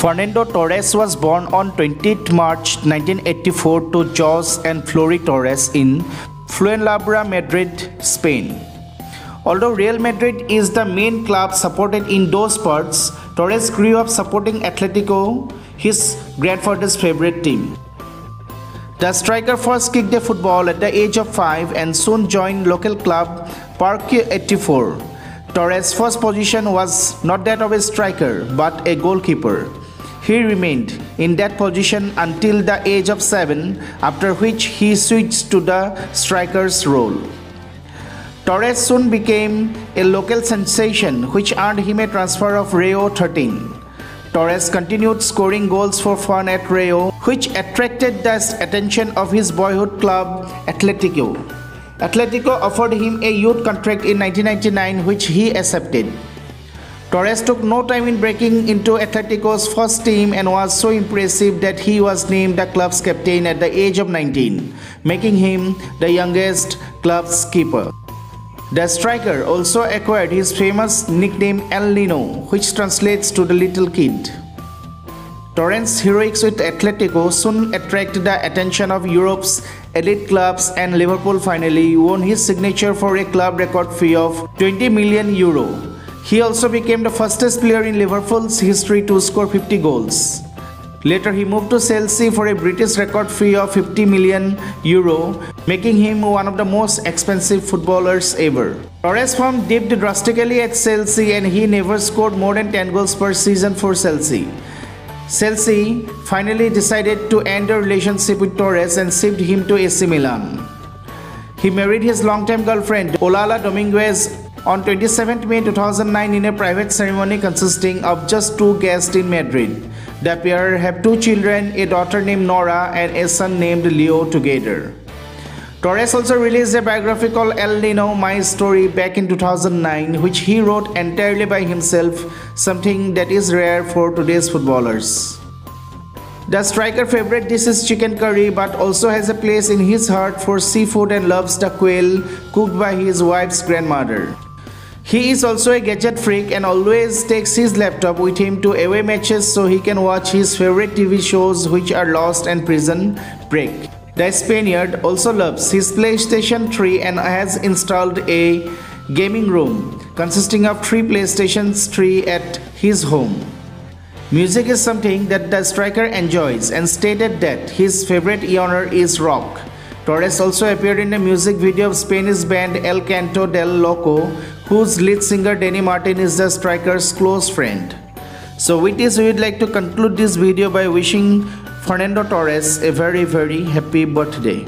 Fernando Torres was born on 20 March 1984 to José and Flori Torres in Fuenlabrada, Madrid, Spain. Although Real Madrid is the main club supported in those parts, Torres grew up supporting Atletico, his grandfather's favorite team. The striker first kicked a football at the age of 5 and soon joined local club Parque 84. Torres' first position was not that of a striker but a goalkeeper. He remained in that position until the age of 7, after which he switched to the striker's role. Torres soon became a local sensation which earned him a transfer of Rayo 13. Torres continued scoring goals for fun at Rayo, which attracted the attention of his boyhood club Atletico. Atletico offered him a youth contract in 1999 which he accepted. Torres took no time in breaking into Atletico's first team and was so impressive that he was named the club's captain at the age of 19, making him the youngest club's keeper. The striker also acquired his famous nickname El Nino, which translates to the little kid. Torres' heroics with Atletico soon attracted the attention of Europe's elite clubs and Liverpool finally won his signature for a club record fee of 20 million euro. He also became the fastest player in Liverpool's history to score 50 goals. Later he moved to Chelsea for a British record fee of 50 million euro, making him one of the most expensive footballers ever. Torres' form dipped drastically at Chelsea and he never scored more than 10 goals per season for Chelsea. Chelsea finally decided to end their relationship with Torres and shipped him to AC Milan. He married his longtime girlfriend Olalla Dominguez on 27 May 2009 in a private ceremony consisting of just two guests in Madrid. The pair have two children, a daughter named Nora and a son named Leo together. Torres also released a biography called El Nino My Story back in 2009 which he wrote entirely by himself, something that is rare for today's footballers. The striker favorite dish is chicken curry but also has a place in his heart for seafood and loves the quail cooked by his wife's grandmother. He is also a gadget freak and always takes his laptop with him to away matches so he can watch his favorite TV shows which are Lost and Prison Break. The Spaniard also loves his PlayStation 3 and has installed a gaming room consisting of three PlayStations 3 at his home. Music is something that the striker enjoys and stated that his favorite genre is rock. Torres also appeared in a music video of Spanish band El Canto del Loco, whose lead singer Dani Martín is the striker's close friend. So with this we would like to conclude this video by wishing Fernando Torres a very very happy birthday.